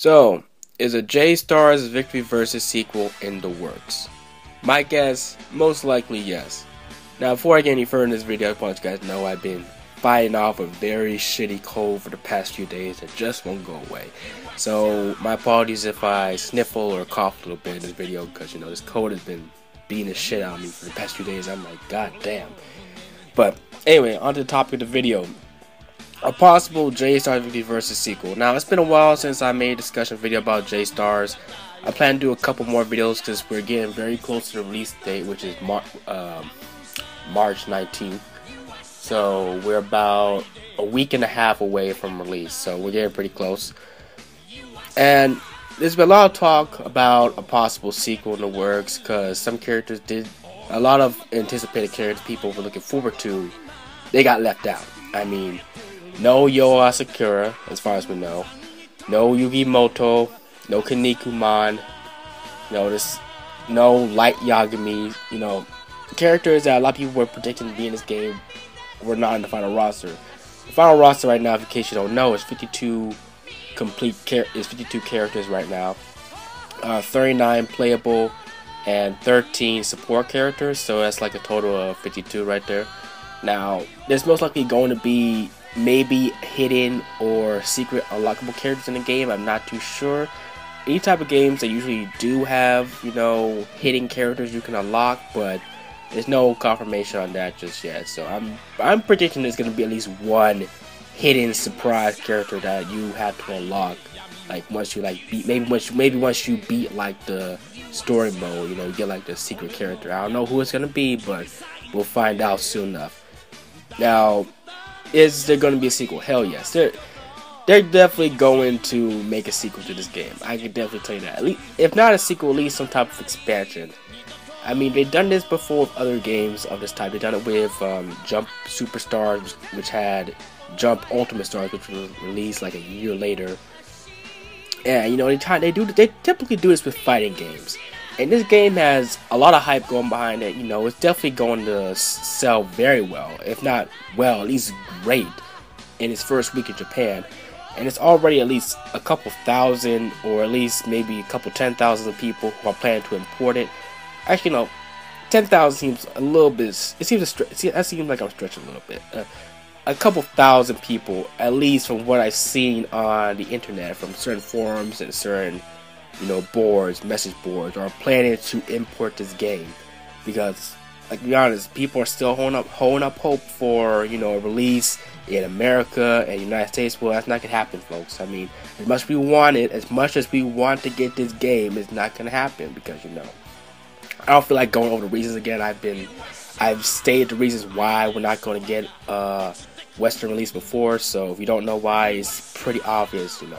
So, is a J Stars Victory Versus sequel in the works? My guess, most likely yes. Now, before I get any further in this video, I want you guys know I've been fighting off a very shitty cold for the past few days that just won't go away. So, my apologies if I sniffle or cough a little bit in this video because, you know, this cold has been beating the shit out of me for the past few days. I'm like, god damn. But, anyway, on to the topic of the video a possible Victory Versus sequel. Now, it's been a while since I made a discussion video about J-Stars. I plan to do a couple more videos because we're getting very close to the release date, which is Mar um, March 19th. So, we're about a week and a half away from release, so we're getting pretty close. And there's been a lot of talk about a possible sequel in the works because some characters did, a lot of anticipated characters people were looking forward to, they got left out. I mean, no Yoh Asakura, as far as we know. No Yugi Muto. No Kinnikuman. No this. No Light Yagami. You know, characters that a lot of people were predicting to be in this game were not in the final roster. The final roster right now, in case you don't know, is 52 complete char- is 52 characters right now. Uh, 39 playable and 13 support characters, so that's like a total of 52 right there. Now, there's most likely going to be maybe hidden or secret unlockable characters in the game. I'm not too sure. Any type of games that usually do have, you know, hidden characters you can unlock, but there's no confirmation on that just yet. So I'm I'm predicting there's gonna be at least one hidden surprise character that you have to unlock. Like once you like beat maybe once you, maybe once you beat like the story mode, you know, you get like the secret character. I don't know who it's gonna be, but we'll find out soon enough. Now, is there going to be a sequel? Hell yes. They're they're definitely going to make a sequel to this game. I can definitely tell you that. At least, if not a sequel, at least some type of expansion. I mean, they've done this before with other games of this type. They've done it with um, Jump Superstars, which had Jump Ultimate Stars, which was released like a year later. Yeah, you know, they try, they do they typically do this with fighting games. And this game has a lot of hype going behind it. You know, it's definitely going to sell very well, if not well, at least great in its first week in Japan. And it's already at least a couple thousand, or at least maybe a couple ten thousand people who are planning to import it. Actually, no, ten thousand seems a little bit. It seems a stretch. That seems like I'm stretching a little bit. Uh, a couple thousand people, at least from what I've seen on the internet, from certain forums and certain you know, boards, message boards, are planning to import this game because, like, be honest, people are still holding up, holding up hope for you know a release in America and United States. Well, that's not gonna happen, folks. I mean, as much as we want it, as much as we want to get this game, it's not gonna happen because you know, I don't feel like going over the reasons again. I've been, I've stated the reasons why we're not to get a Western release before. So if you don't know why, it's pretty obvious, you know.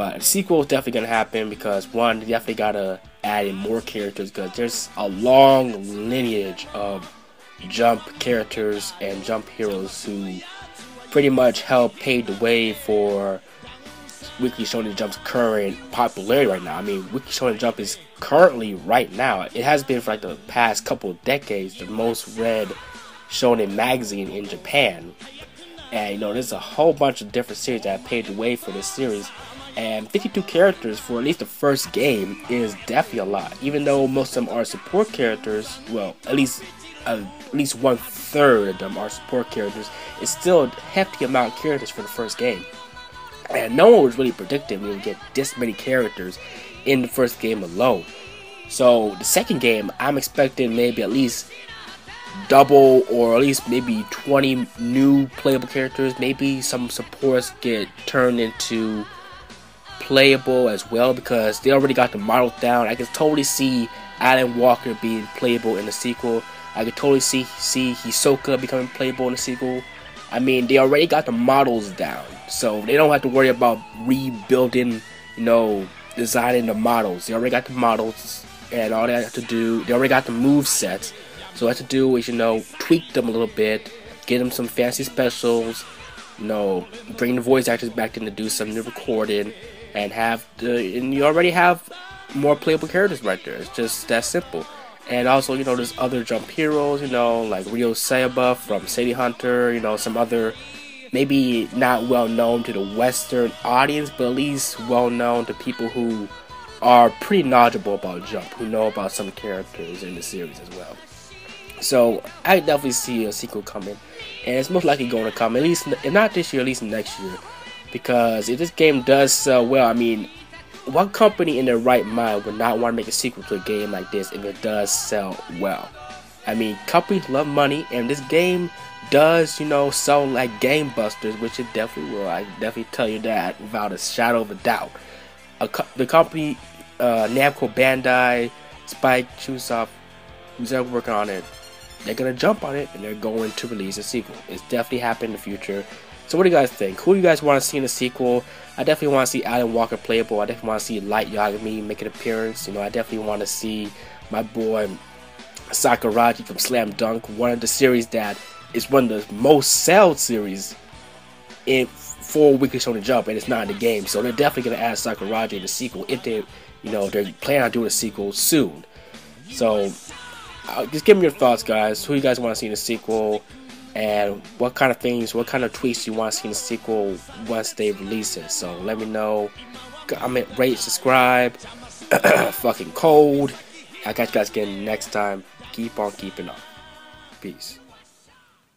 But sequel is definitely gonna happen because one, they definitely gotta add in more characters because there's a long lineage of jump characters and jump heroes who pretty much help pave the way for Weekly Shonen Jump's current popularity right now. I mean, Weekly Shonen Jump is currently right now. It has been for like the past couple decades the most read shonen magazine in Japan. And you know, there's a whole bunch of different series that paved the way for this series and 52 characters for at least the first game is definitely a lot. Even though most of them are support characters, well, at least uh, at least one third of them are support characters. It's still a hefty amount of characters for the first game, and no one was really predicting we would get this many characters in the first game alone. So the second game, I'm expecting maybe at least double or at least maybe 20 new playable characters. Maybe some supports get turned into playable as well because they already got the model down. I can totally see Allen Walker being playable in the sequel. I could totally see see Hisoka becoming playable in the sequel. I mean, they already got the models down, so they don't have to worry about rebuilding, you know, designing the models. They already got the models, and all they have to do, they already got the move sets. So what I have to do is, you know, tweak them a little bit, get them some fancy specials, you know, bring the voice actors back in to do some new recording, and have the and you already have more playable characters right there. It's just that simple. And also, you know, there's other jump heroes, you know, like Ryo Saeba from City Hunter, you know, some other maybe not well known to the Western audience, but at least well known to people who are pretty knowledgeable about Jump, who know about some characters in the series as well. So I definitely see a sequel coming, and it's most likely going to come at least, if not this year, at least next year, because if this game does sell well, I mean, what company in their right mind would not want to make a sequel to a game like this if it does sell well? I mean, companies love money, and this game does, you know, sell like game busters, which it definitely will. I definitely tell you that without a shadow of a doubt. A co the company, uh, Namco Bandai, Spike, Chunsoft, who's ever working on it, they're gonna jump on it and they're going to release a sequel. It's definitely happening in the future. So what do you guys think? Who do you guys want to see in the sequel? I definitely want to see Allen Walker playable. I definitely want to see Light Yagami make an appearance. You know, I definitely want to see my boy Sakuragi from Slam Dunk, one of the series that is one of the most sold series in for Weekly Shonen Jump, and it's not in the game. So they're definitely gonna add Sakuragi in the sequel if they, you know, they're planning on doing a sequel soon. So uh, just give me your thoughts, guys. Who do you guys want to see in the sequel, and what kind of things, what kind of tweets you want to see in the sequel once they release it. So let me know. Comment, rate, subscribe. Fucking cold. I'll catch you guys again next time. Keep on keeping on. Peace.